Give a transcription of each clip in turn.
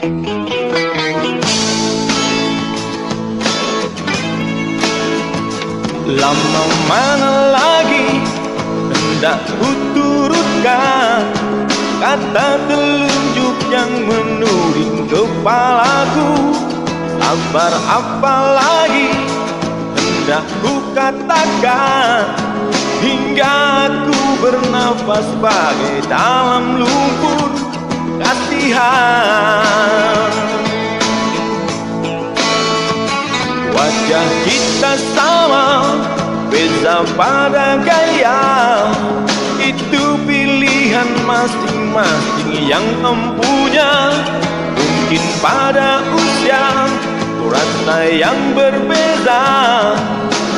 Lama mana lagi hendak kuturutkan Kata telunjuk yang menuding kepalaku? Sabar apa lagi hendak ku katakan? Hingga aku bernafas bagai dalam lumpur kasihan Wajah kita sama Beza pada gaya. Itu pilihan masing-masing yang empunya Mungkin pada usia Rasa yang berbeza.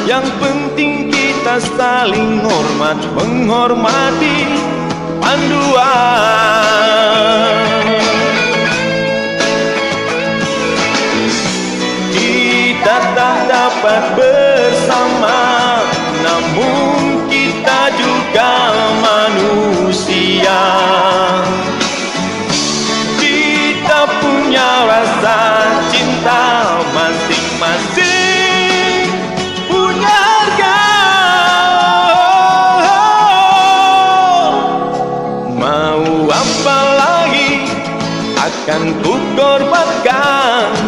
Yang penting kita saling hormat Menghormati panduan dapat bersama Namun kita juga manusia. Kita punya rasa cinta masing-masing. Punya harga. Mau apa lagi akan ku korbankan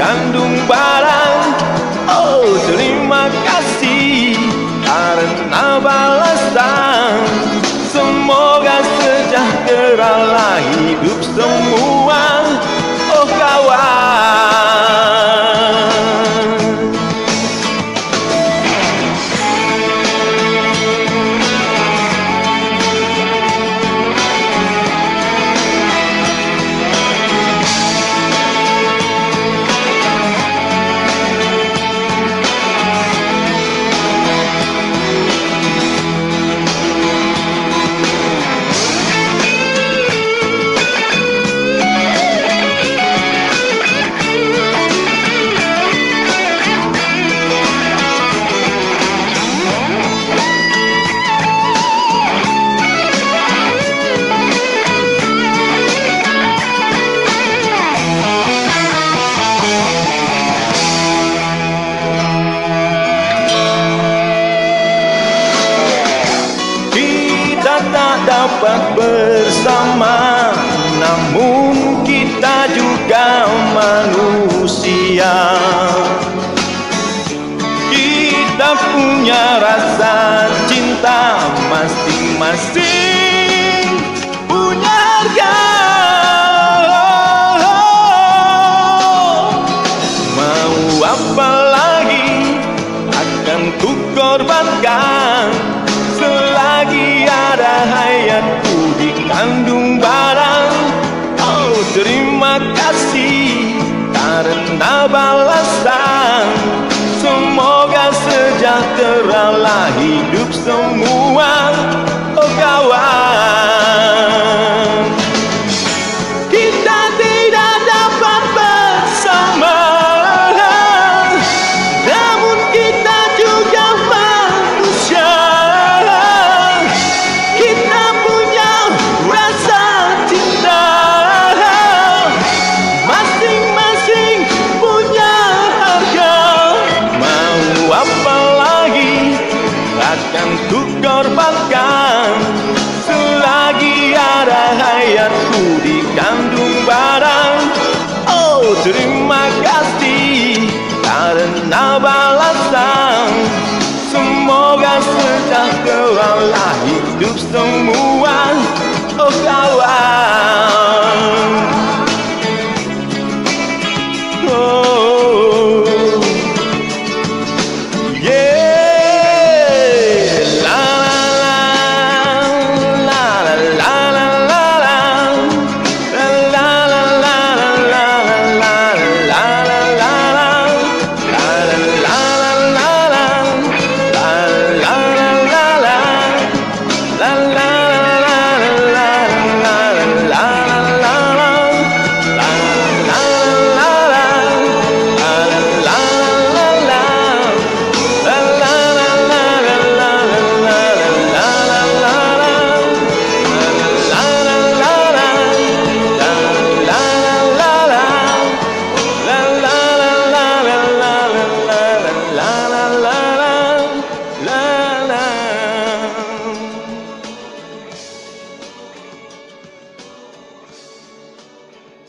kandung barang Oh terima kasih karena balasan. Semoga sejahteralah hidup Namun kita juga manusia. Kita punya rasa cinta masing-masing. Punya harga. Mau apa lagi akan ku korbankan karena balasan Semoga sejahteralah hidup semua. Oh kawan Semoga sejahteralah hidup semua Oh kawan